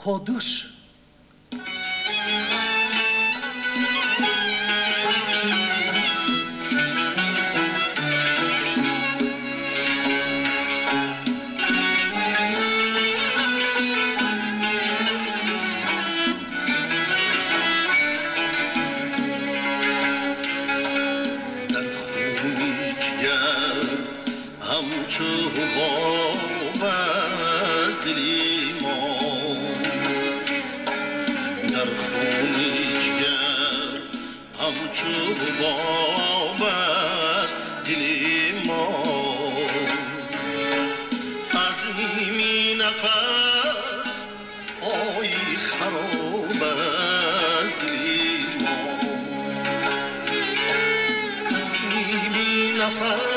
Kodus. همچو حباب از دلی در خونی جگر همچو بام است دلی ما از نیمی نفس آی خراب است دلی ما از نیمی نفس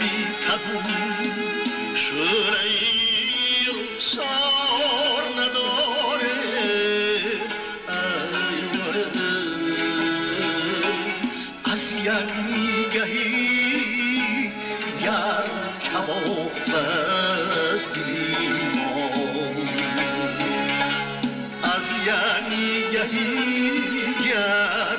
بی تبون شورای رو سار نداره. ای ورده از ینگهی گر کباب از دیمان از ینگهی گر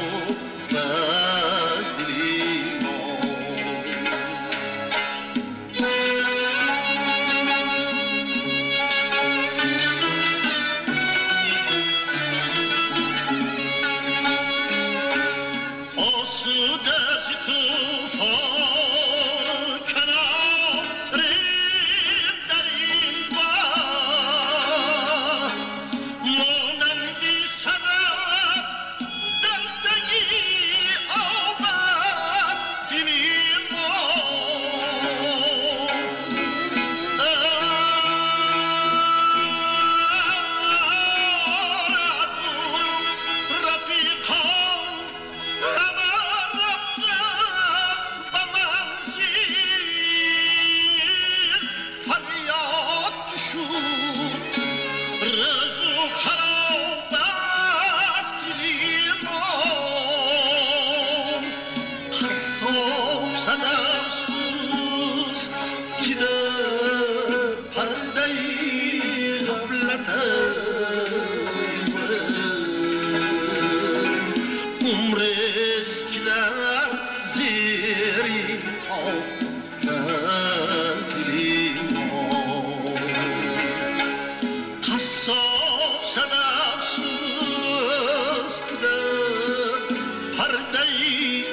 umreskiler zirin kalmaz dilim Kassas edafsız gider perdeyi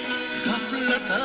gaflete